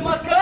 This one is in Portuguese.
مكان